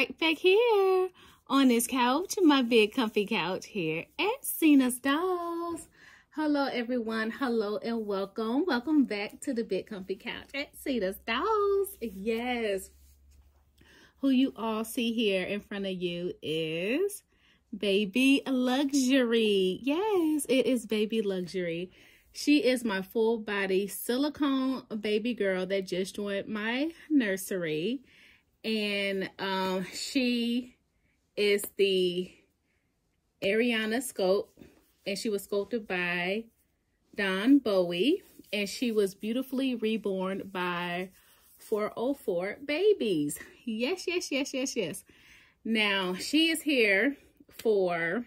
right back here on this couch, my big comfy couch here at Seena's Dolls. Hello everyone, hello and welcome. Welcome back to the big comfy couch at Seena's Dolls. Yes. Who you all see here in front of you is Baby Luxury. Yes, it is Baby Luxury. She is my full body silicone baby girl that just joined my nursery. And um, she is the Ariana sculpt. And she was sculpted by Don Bowie. And she was beautifully reborn by 404 Babies. Yes, yes, yes, yes, yes. Now, she is here for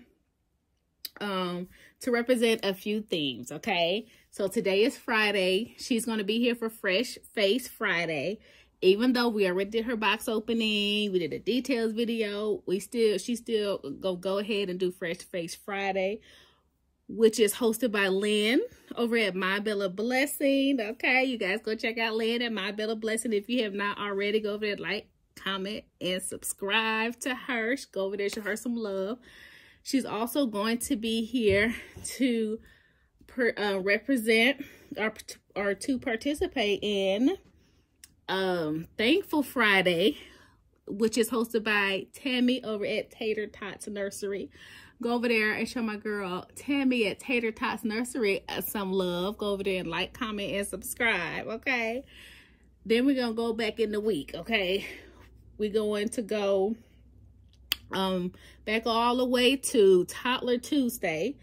um to represent a few themes, okay? So today is Friday. She's going to be here for Fresh Face Friday. Even though we already did her box opening, we did a details video, we still, she still go, go ahead and do Fresh Face Friday, which is hosted by Lynn over at My Bella Blessing. Okay, you guys go check out Lynn at My Bella Blessing. If you have not already, go over there, like, comment, and subscribe to her. Go over there, show her some love. She's also going to be here to per, uh, represent or, or to participate in um, Thankful Friday, which is hosted by Tammy over at Tator Tots Nursery. Go over there and show my girl Tammy at Tator Tots Nursery uh, some love. Go over there and like, comment, and subscribe, okay? Then we're going to go back in the week, okay? We're going to go um, back all the way to Toddler Tuesday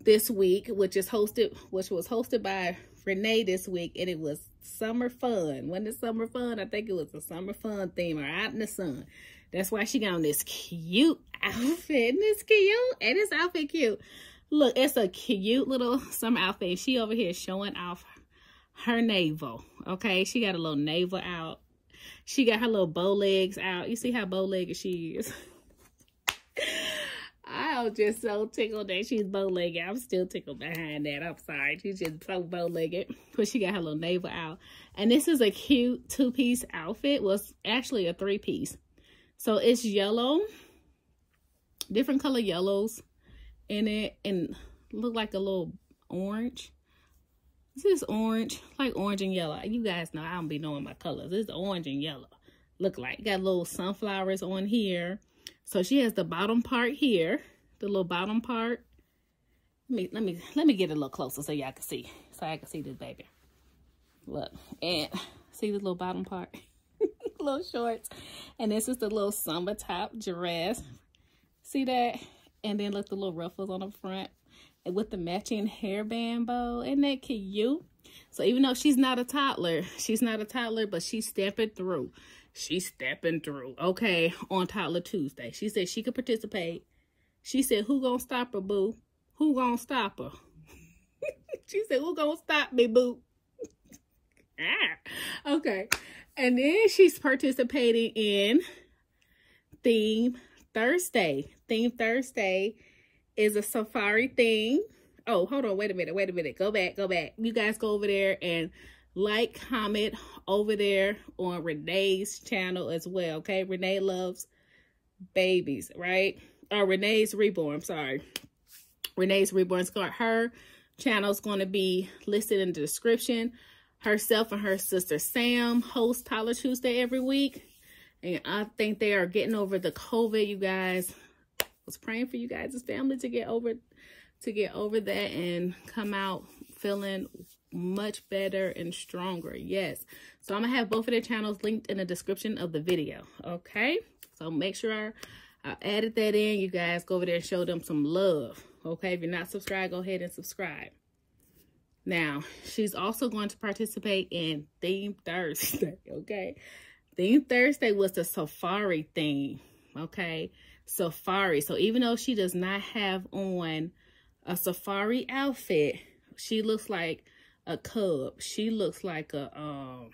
this week, which is hosted, which was hosted by Renee this week, and it was summer fun. When the summer fun, I think it was a summer fun theme or out in the sun. That's why she got on this cute outfit. And it's cute. And this outfit cute. Look, it's a cute little summer outfit. She over here showing off her navel. Okay, she got a little navel out. She got her little bow legs out. You see how bow legged she is. Was just so tickled that she's bow-legged. I'm still tickled behind that. I'm sorry. She's just so bow-legged. But she got her little navel out. And this is a cute two-piece outfit. Well, it's actually a three-piece. So it's yellow. Different color yellows in it. And look like a little orange. This is orange. Like orange and yellow. You guys know I don't be knowing my colors. This is orange and yellow. Look like. Got little sunflowers on here so she has the bottom part here, the little bottom part. Let me let me let me get a little closer so y'all can see. So I can see this baby. Look, and see the little bottom part? little shorts. And this is the little summer top dress. See that? And then look the little ruffles on the front. And with the matching hairband bow. Isn't that cute? So even though she's not a toddler, she's not a toddler, but she's stepping through. She's stepping through. Okay, on Toddler Tuesday. She said she could participate. She said, who gonna stop her, boo? Who gonna stop her? she said, who gonna stop me, boo? ah, okay. And then she's participating in Theme Thursday. Theme Thursday is a safari thing. Oh, hold on. Wait a minute. Wait a minute. Go back. Go back. You guys go over there and like, comment over there on Renee's channel as well, okay? Renee loves babies, right? Or Renee's Reborn, sorry. Renee's Reborn Scar. Her channel is going to be listed in the description. Herself and her sister Sam host Toddler Tuesday every week. And I think they are getting over the COVID, you guys. I was praying for you guys' family to get over to get over that and come out feeling much better and stronger. Yes. So I'm going to have both of their channels linked in the description of the video. Okay. So make sure I added that in. You guys go over there and show them some love. Okay. If you're not subscribed, go ahead and subscribe. Now, she's also going to participate in Theme Thursday. Okay. Theme Thursday was the safari theme. Okay. Safari. So even though she does not have on a safari outfit, she looks like a cub. She looks like a um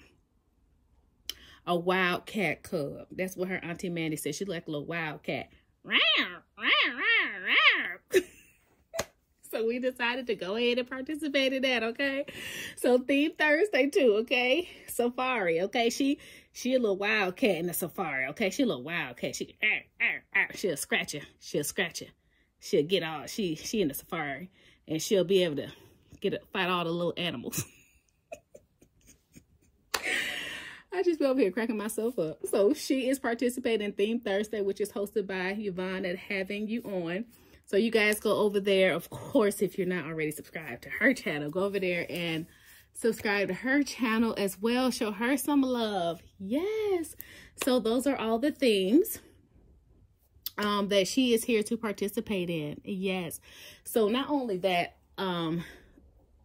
a wildcat cub. That's what her auntie Mandy said. She like a little wildcat. so we decided to go ahead and participate in that, okay? So theme Thursday too, okay? Safari, okay? She She a little wildcat in the safari, okay? She a little wildcat. She, ah, ah, ah. she'll scratch you. She'll scratch you. She'll get all, she, she in the safari. And she'll be able to get a, fight all the little animals. I just be over here cracking myself up. So she is participating in Theme Thursday, which is hosted by Yvonne at Having You On. So you guys go over there. Of course, if you're not already subscribed to her channel, go over there and subscribe to her channel as well. Show her some love. Yes. So those are all the themes um, that she is here to participate in. Yes. So not only that, um,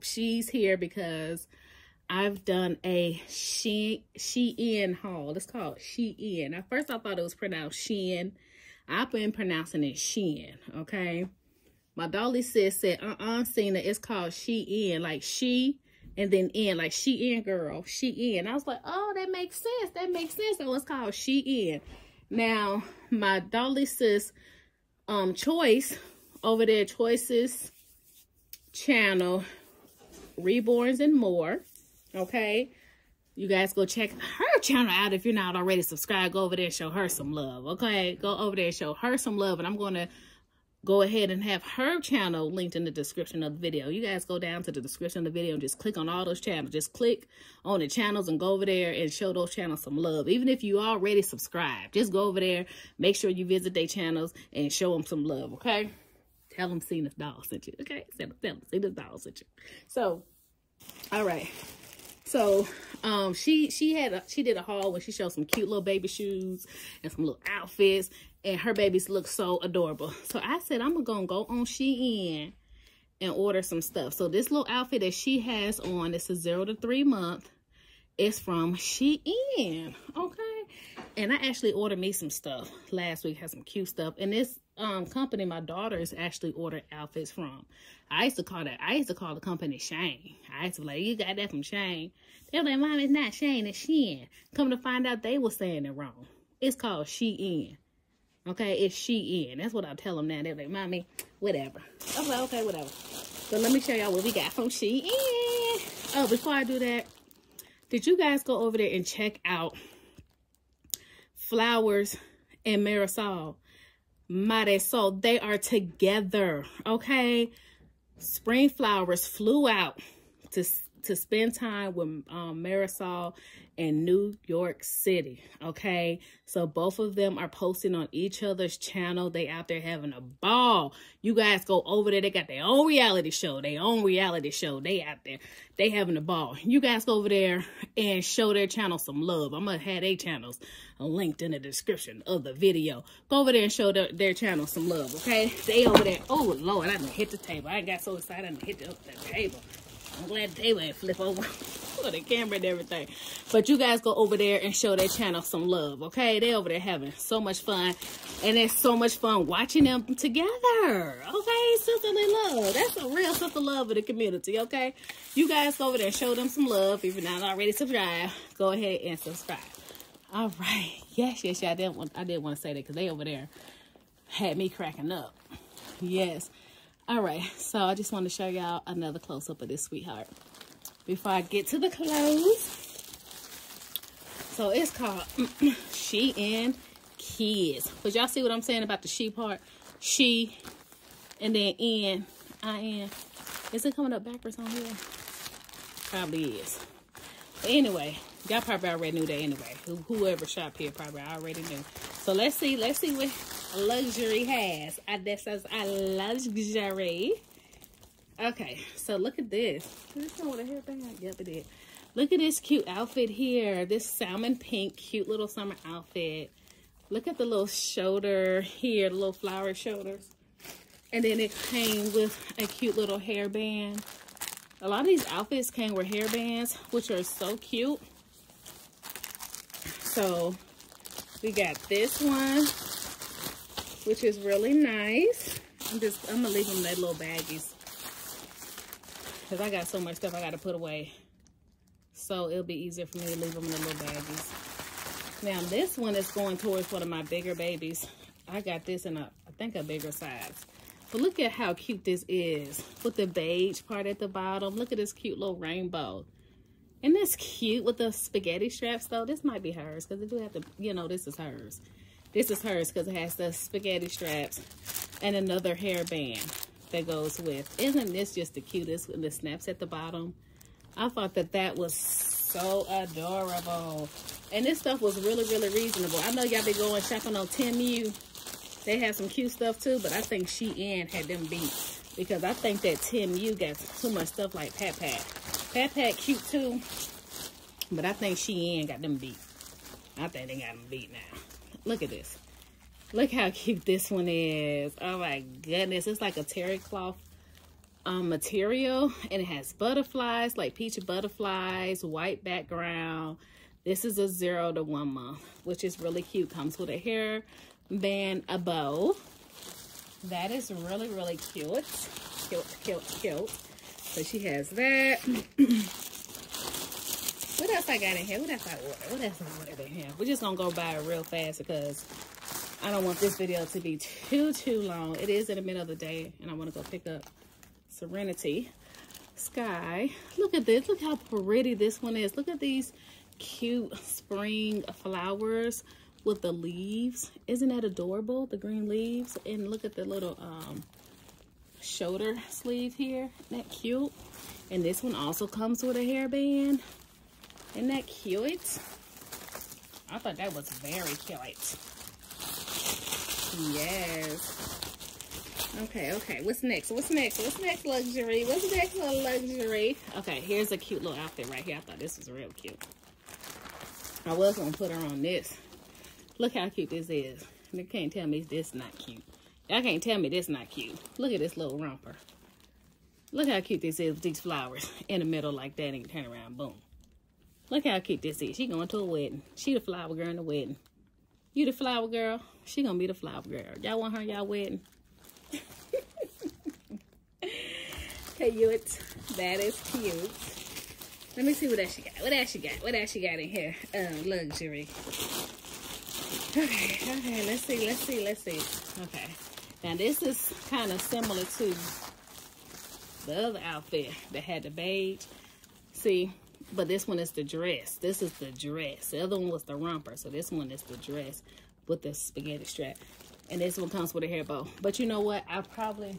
she's here because I've done a she Shein haul. It's called Shein. At first I thought it was pronounced Shein. I've been pronouncing it Shein, okay? My dolly sis said, uh-uh, Seena, it's called Shein, like she and then in, like Shein girl, Shein. I was like, oh, that makes sense. That makes sense. So it's called Shein. Now, my dolly sis um choice over there, choices channel, reborns and more Okay. You guys go check her channel out if you're not already subscribed. Go over there show her some love. Okay. Go over there show her some love. And I'm going to go ahead and have her channel linked in the description of the video. You guys go down to the description of the video and just click on all those channels. Just click on the channels and go over there and show those channels some love. Even if you already subscribed, just go over there, make sure you visit their channels and show them some love, okay? Tell them Seena's doll sent you, okay? Tell them Seena's doll sent you. So, all right. So um, she she had a, she did a haul where she showed some cute little baby shoes and some little outfits, and her babies look so adorable. So I said I'm gonna go on Shein and order some stuff. So this little outfit that she has on, it's a zero to three month. It's from Shein, okay? And I actually ordered me some stuff last week. Had some cute stuff, and this um company my daughters actually ordered outfits from. I used to call that I used to call the company Shane. I used to be like, you got that from Shane. They were like, Mom, it's not Shane, it's Shein. Come to find out they were saying it wrong. It's called Shein. Okay, it's Shein. That's what I tell them now. They're like, Mommy, whatever. I was like, okay, whatever. So let me show y'all what we got from Shein. Oh, before I do that, did you guys go over there and check out Flowers and Marisol? Marisol, they are together, okay? Spring Flowers flew out to to spend time with um, Marisol in New York City. Okay. So both of them are posting on each other's channel. They out there having a ball. You guys go over there. They got their own reality show. Their own reality show. They out there. They having a ball. You guys go over there and show their channel some love. I'm going to have their channels linked in the description of the video. Go over there and show their, their channel some love. Okay. They over there. Oh, Lord. I done hit the table. I got so excited. I done hit the, the table. I'm glad they went flip over for the camera and everything. But you guys go over there and show their channel some love, okay? They over there having so much fun. And it's so much fun watching them together, okay? Sisterly love. That's a real sister love of the community, okay? You guys go over there show them some love. If you're not already subscribed, go ahead and subscribe. All right. Yes, yes. I didn't want, I didn't want to say that because they over there had me cracking up. Yes. All right, so I just want to show y'all another close-up of this sweetheart before I get to the clothes. So it's called she and Kids. But y'all see what I'm saying about the she part? She, and then in, I am. Is it coming up backwards on here? Probably is. But anyway, y'all probably already knew that anyway. Whoever shop here probably already knew. So let's see, let's see what luxury has. I, this says I luxury. Okay, so look at this. Is this what a hairband? Yep, it did. Look at this cute outfit here. This salmon pink, cute little summer outfit. Look at the little shoulder here, the little flower shoulders. And then it came with a cute little hairband. A lot of these outfits came with hairbands, which are so cute. So we got this one which is really nice. I'm just, I'm gonna leave them in their little baggies. Cause I got so much stuff I gotta put away. So it'll be easier for me to leave them in the little baggies. Now this one is going towards one of my bigger babies. I got this in a, I think a bigger size. But look at how cute this is with the beige part at the bottom. Look at this cute little rainbow. And that's cute with the spaghetti straps, though. This might be hers because I do have to, you know, this is hers. This is hers because it has the spaghetti straps and another hairband that goes with. Isn't this just the cutest when the snaps at the bottom? I thought that that was so adorable. And this stuff was really, really reasonable. I know y'all be going shopping on Temu. They have some cute stuff too, but I think Shein had them beat. Because I think that Temu got too much stuff like Pat Pat. Pat Pat cute too. But I think Shein got them beat. I think they got them beat now. Look at this. Look how cute this one is. Oh my goodness. It's like a terry cloth um, material. And it has butterflies, like peach butterflies, white background. This is a zero to one month, which is really cute. Comes with a hair band, a bow. That is really, really cute. Cute, cute, cute. So she has that. what else I got in here? What else I ordered? What else I ordered in here? We're just to go by it real fast because I don't want this video to be too, too long. It is in the middle of the day and I want to go pick up Serenity Sky. Look at this. Look how pretty this one is. Look at these cute spring flowers with the leaves. Isn't that adorable? The green leaves. And look at the little um, shoulder sleeve here. Isn't that cute? And this one also comes with a hairband. Isn't that cute? I thought that was very cute. Yes. Okay, okay. What's next? What's next? What's next, luxury? What's next luxury? Okay, here's a cute little outfit right here. I thought this was real cute. I was going to put her on this. Look how cute this is. You can't tell me this is not cute. Y'all can't tell me this not cute. Look at this little romper. Look how cute this is with these flowers in the middle like that and turn around, boom. Look how cute this is. She going to a wedding. She the flower girl in the wedding. You the flower girl. She gonna be the flower girl. Y'all want her y'all wedding? cute. That is cute. Let me see what else she got. What else she got? What else she got in here? Um, luxury. Okay, okay, let's see, let's see, let's see. Okay. Now this is kind of similar to the other outfit that had the beige. See, but this one is the dress. This is the dress. The other one was the romper. So this one is the dress with the spaghetti strap. And this one comes with a hair bow. But you know what? I probably,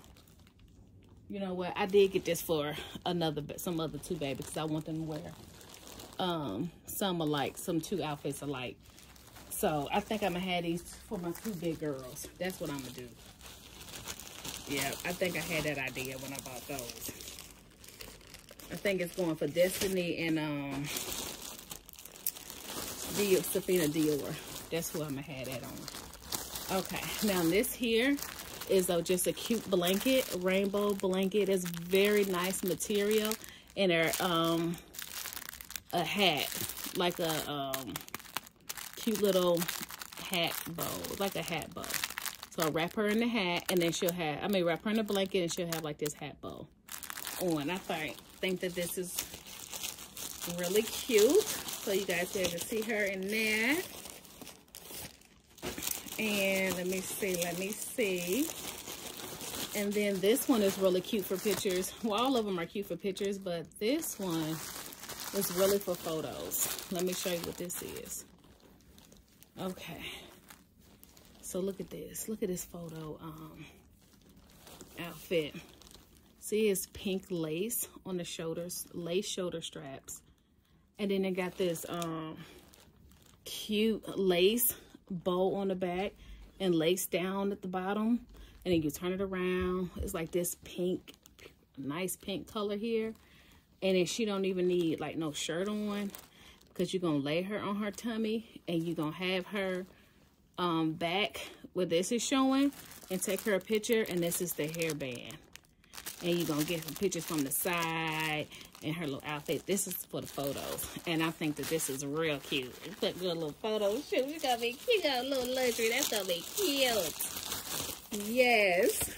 you know what? I did get this for another, some other two babies because I want them to wear um, some alike, some two outfits alike. So I think I'm gonna have these for my two big girls. That's what I'm gonna do. Yeah, I think I had that idea when I bought those. I think it's going for Destiny and um Dior, Safina Dior. That's who I'm gonna have that on. Okay, now this here is a, just a cute blanket, rainbow blanket. It's very nice material. And a, um, a hat, like a um, cute little hat bow, like a hat bow. So I'll wrap her in the hat and then she'll have, I mean, wrap her in the blanket and she'll have like this hat bow on. I think, think that this is really cute. So you guys able to see her in there. And let me see, let me see. And then this one is really cute for pictures. Well, all of them are cute for pictures, but this one is really for photos. Let me show you what this is. Okay. So look at this. Look at this photo um, outfit. See, it's pink lace on the shoulders, lace shoulder straps. And then it got this um, cute lace bow on the back and lace down at the bottom. And then you turn it around. It's like this pink, nice pink color here. And then she don't even need like no shirt on because you're going to lay her on her tummy and you're going to have her um, back where this is showing and take her a picture and this is the hairband. And you're to get some pictures from the side and her little outfit. This is for the photos. And I think that this is real cute. Put good little photo shoot. Going to be cute. Got a little luxury. That's to be cute. Yes.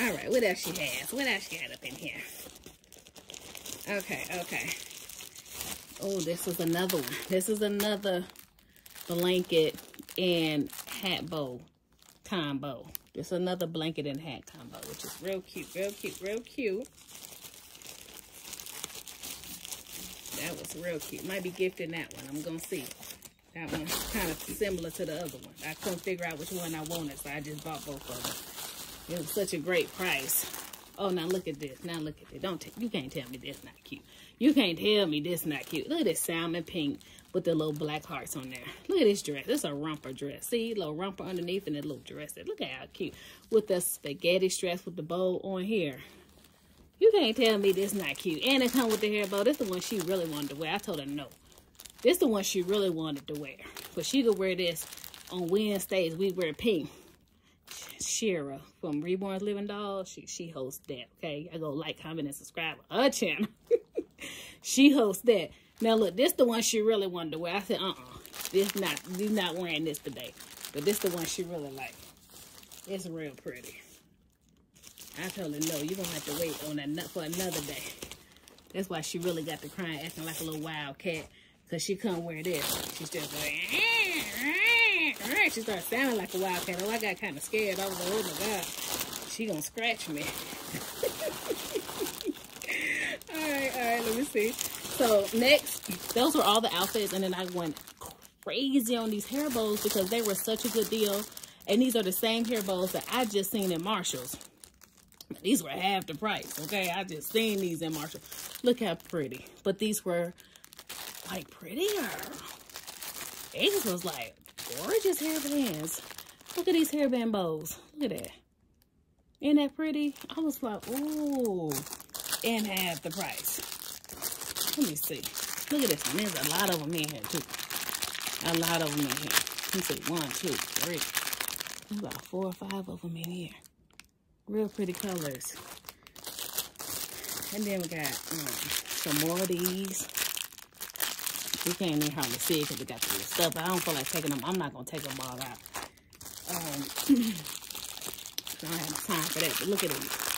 All right. What else she has? What else she got up in here? Okay. Okay. Oh, this is another one. This is another blanket and hat bow combo. Just another blanket and hat combo, which is real cute, real cute, real cute. That was real cute. Might be gifting that one. I'm going to see. That one's kind of similar to the other one. I couldn't figure out which one I wanted, so I just bought both of them. It was such a great price. Oh, now look at this. Now look at this. Don't you can't tell me this not cute. You can't tell me this not cute. Look at this salmon pink with the little black hearts on there. Look at this dress. This is a romper dress. See, little romper underneath and a little dress. Look at how cute. With the spaghetti strap with the bow on here. You can't tell me this not cute. And it come with the hair bow. This is the one she really wanted to wear. I told her no. This is the one she really wanted to wear. But she could wear this on Wednesdays. We wear pink. Shira from Reborn's Living Doll. She, she hosts that, okay? I go like, comment, and subscribe to her channel. she hosts that. Now, look, this the one she really wanted to wear. I said, uh-uh. This not, you not wearing this today. But this the one she really like. It's real pretty. I told her, no, you're to have to wait on that for another day. That's why she really got the crying, acting like a little wild cat. Because she couldn't wear this. She's just like, eh, eh, she started sounding like a wildcat. Oh, I got kind of scared. I was like, oh my God, she gonna scratch me. all right, all right, let me see. So next, those were all the outfits. And then I went crazy on these hair bows because they were such a good deal. And these are the same hair bows that I just seen in Marshall's. These were half the price, okay? I just seen these in Marshall. Look how pretty. But these were like prettier. These was like gorgeous hairbands. Look at these hairband bows. Look at that. Isn't that pretty? I was like, ooh, and half the price. Let me see. Look at this one. There's a lot of them in here, too. A lot of them in here. Let me see. One, two, three. There's about four or five of them in here. Real pretty colors. And then we got um, some more of these. You can't even hardly see it because it got the stuff. I don't feel like taking them. I'm not going to take them all out. Um, I don't have time for that. But look at these.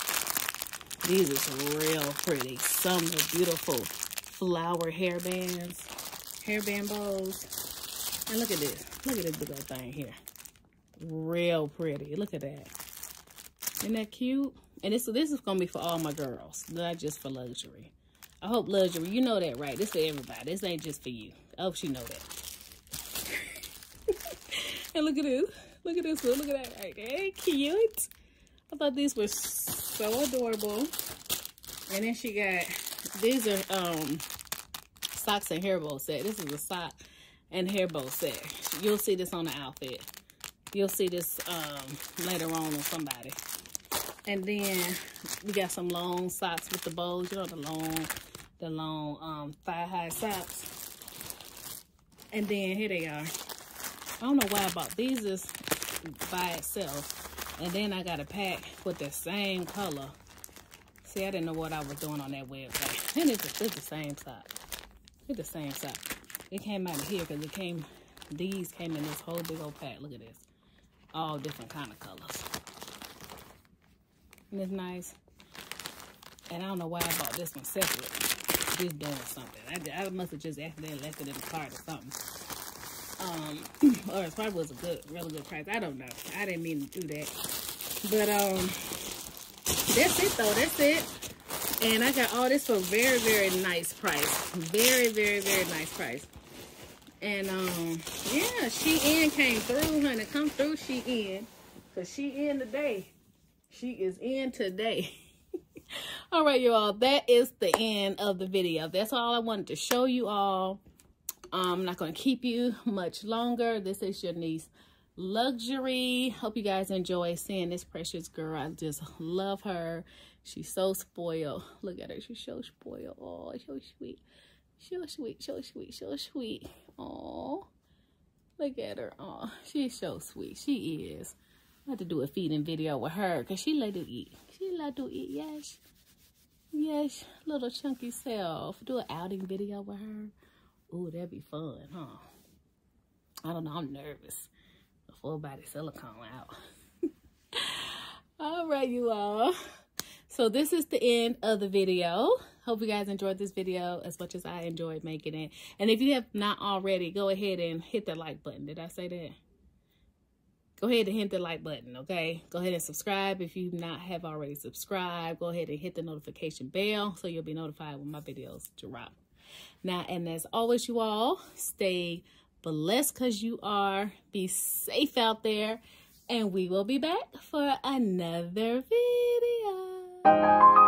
These is real pretty. Some are beautiful flower hairbands. Hairband bows. And look at this. Look at this big old thing here. Real pretty. Look at that. Isn't that cute? And this, this is going to be for all my girls. Not just for luxury. I hope luxury, you know that, right? This for everybody. This ain't just for you. I hope you know that. and look at this. Look at this one. Look at that right there. Cute. I thought these were so adorable. And then she got, these are um socks and hair bow set. This is a sock and hair bow set. You'll see this on the outfit. You'll see this um, later on on somebody. And then we got some long socks with the bows. You know, the long the long um, thigh-high socks. And then here they are. I don't know why I bought these is by itself. And then I got a pack with the same color. See, I didn't know what I was doing on that website. And it's, it's the same sock. It's the same sock. It came out of here because it came, these came in this whole big old pack. Look at this. All different kind of colors. And it's nice. And I don't know why I bought this one separate just doing something. I, I must have just accidentally left it in the cart or something. Um, or it probably was a good, really good price. I don't know. I didn't mean to do that. But, um, that's it though. That's it. And I got all this for a very, very nice price. Very, very, very nice price. And, um, yeah, she in came through, honey. Come through, she in. Because she in today. She is in today. all right you all that is the end of the video. That's all i wanted to show you all. I'm not going to keep you much longer. This is your niece luxury. Hope you guys enjoy seeing this precious girl. I just love her. She's so spoiled. Look at her. She's so spoiled. Oh so sweet. So sweet so sweet so sweet. Oh look at her. Oh she's so sweet. She is. I have to do a feeding video with her because she like to eat. She like to eat, yes. Yes, little chunky self. Do an outing video with her. Ooh, that'd be fun, huh? I don't know. I'm nervous. Full body silicone out. all right, you all. So this is the end of the video. Hope you guys enjoyed this video as much as I enjoyed making it. And if you have not already, go ahead and hit the like button. Did I say that? go ahead and hit the like button, okay? Go ahead and subscribe if you not have already subscribed. Go ahead and hit the notification bell so you'll be notified when my videos drop. Now, and as always, you all, stay blessed because you are. Be safe out there. And we will be back for another video.